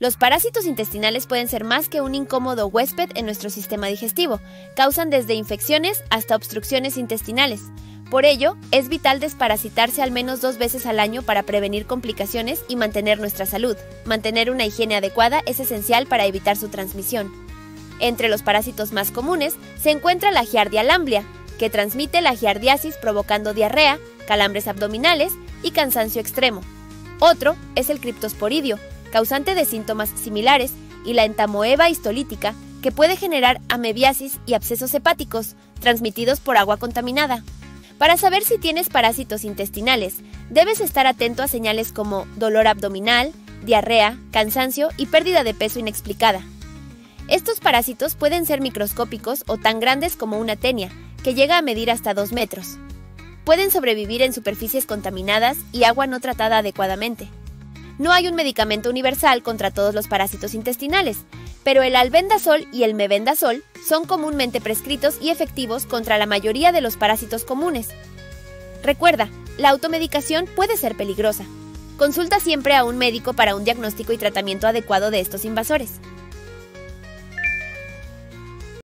Los parásitos intestinales pueden ser más que un incómodo huésped en nuestro sistema digestivo. Causan desde infecciones hasta obstrucciones intestinales. Por ello, es vital desparasitarse al menos dos veces al año para prevenir complicaciones y mantener nuestra salud. Mantener una higiene adecuada es esencial para evitar su transmisión. Entre los parásitos más comunes se encuentra la giardia lamblia, que transmite la giardiasis provocando diarrea, calambres abdominales y cansancio extremo. Otro es el criptosporidio, causante de síntomas similares, y la entamoeba histolítica, que puede generar amebiasis y abscesos hepáticos, transmitidos por agua contaminada. Para saber si tienes parásitos intestinales, debes estar atento a señales como dolor abdominal, diarrea, cansancio y pérdida de peso inexplicada. Estos parásitos pueden ser microscópicos o tan grandes como una tenia, que llega a medir hasta 2 metros. Pueden sobrevivir en superficies contaminadas y agua no tratada adecuadamente. No hay un medicamento universal contra todos los parásitos intestinales, pero el albendazol y el mebendazol son comúnmente prescritos y efectivos contra la mayoría de los parásitos comunes. Recuerda, la automedicación puede ser peligrosa. Consulta siempre a un médico para un diagnóstico y tratamiento adecuado de estos invasores.